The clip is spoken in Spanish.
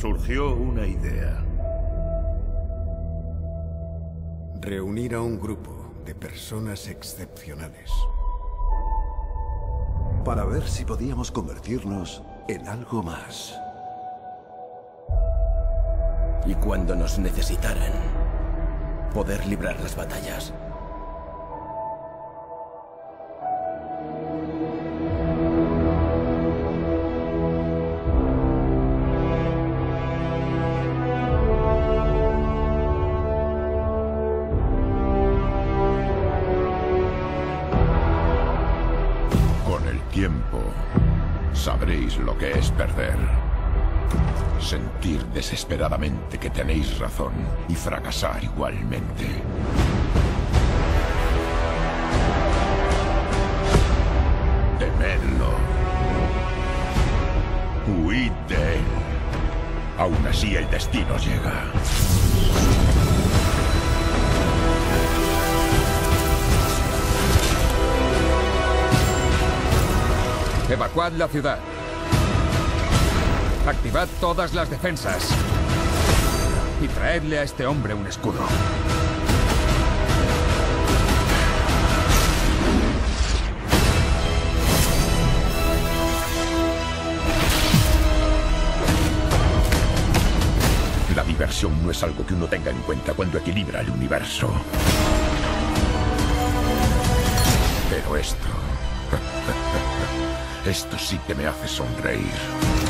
surgió una idea. Reunir a un grupo de personas excepcionales. Para ver si podíamos convertirnos en algo más. Y cuando nos necesitaran, poder librar las batallas. Tiempo, sabréis lo que es perder. Sentir desesperadamente que tenéis razón y fracasar igualmente. Temedlo. Huid. Aún así el destino llega. Evacuad la ciudad. Activad todas las defensas. Y traedle a este hombre un escudo. La diversión no es algo que uno tenga en cuenta cuando equilibra el universo. Pero esto... Esto sí que me hace sonreír.